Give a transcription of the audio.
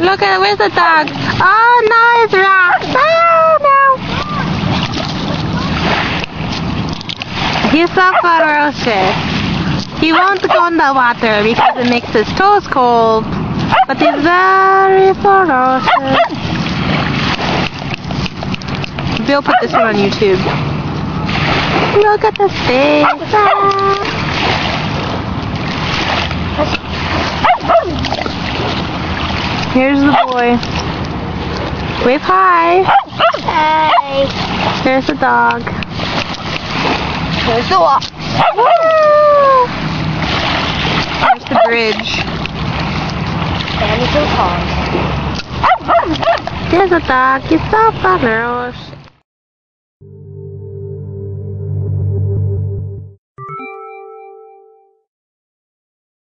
Look at where's the dog? Oh no, it's rock. Oh no. He's so ferocious. He won't go in the water because it makes his toes cold. But he's very ferocious. Bill put this one on YouTube. Look at the face. Here's the boy. Wave hi. Hey. Here's the dog. Here's the wall. Here's the bridge. The. There's a dog. He's so ferocious.